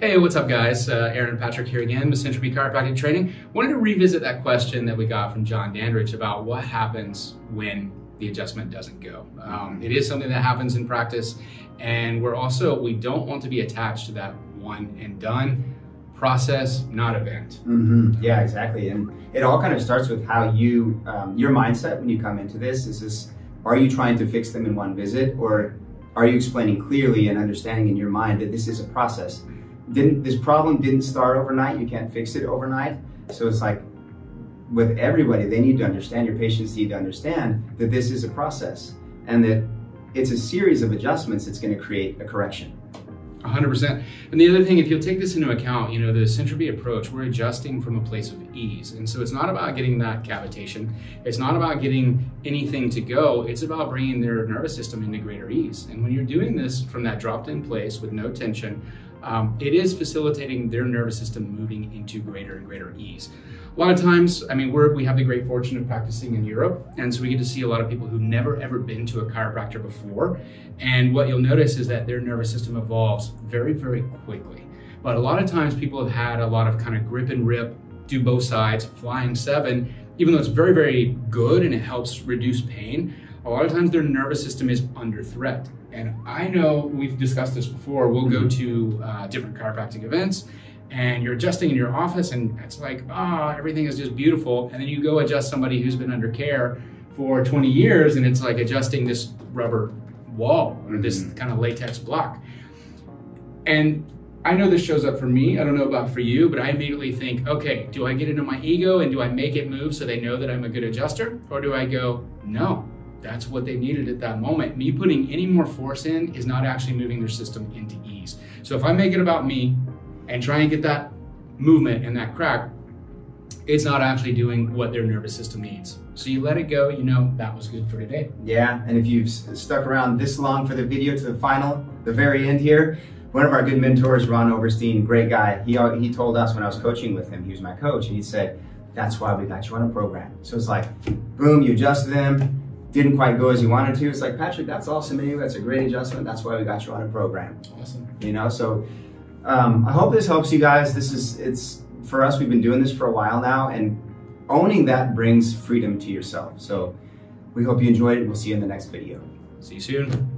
Hey, what's up, guys? Uh, Aaron and Patrick here again with Syntropy Chiropractic Training. Wanted to revisit that question that we got from John Dandridge about what happens when the adjustment doesn't go. Um, it is something that happens in practice, and we're also we don't want to be attached to that one and done process, not event. Mm-hmm. Yeah, exactly. And it all kind of starts with how you, um, your mindset when you come into this. Is this, are you trying to fix them in one visit, or are you explaining clearly and understanding in your mind that this is a process? Didn't this problem didn't start overnight. You can't fix it overnight. So it's like with everybody, they need to understand. Your patients need to understand that this is a process and that it's a series of adjustments that's going to create a correction. 100%. And the other thing, if you'll take this into account, you know, the Syntropy approach, we're adjusting from a place of ease. And so it's not about getting that cavitation. It's not about getting anything to go. It's about bringing their nervous system into greater ease. And when you're doing this from that dropped in place with no tension, um, it is facilitating their nervous system moving into greater and greater ease. A lot of times, I mean, we're, we have the great fortune of practicing in Europe, and so we get to see a lot of people who've never ever been to a chiropractor before. And what you'll notice is that their nervous system evolves very, very quickly. But a lot of times, people have had a lot of kind of grip and rip, do both sides, flying seven, even though it's very, very good and it helps reduce pain a lot of times their nervous system is under threat. And I know we've discussed this before. We'll go to uh, different chiropractic events and you're adjusting in your office and it's like, ah, oh, everything is just beautiful. And then you go adjust somebody who's been under care for 20 years and it's like adjusting this rubber wall or this mm-hmm. kind of latex block. And I know this shows up for me. I don't know about for you, but I immediately think, okay, do I get into my ego and do I make it move so they know that I'm a good adjuster? Or do I go, no, that's what they needed at that moment. Me putting any more force in is not actually moving their system into ease. So if I make it about me and try and get that movement and that crack, it's not actually doing what their nervous system needs. So you let it go, you know that was good for today. Yeah, and if you've stuck around this long for the video to the final, the very end here, one of our good mentors, Ron Oberstein, great guy, he, he told us when I was coaching with him, he was my coach, and he said, that's why we got you on a program. So it's like, boom, you adjust them, didn't quite go as you wanted to, it's like, Patrick, that's awesome you. That's a great adjustment. That's why we got you on a program. Awesome. You know, so um, I hope this helps you guys. This is, it's, for us, we've been doing this for a while now, and owning that brings freedom to yourself. So we hope you enjoyed it. We'll see you in the next video. See you soon.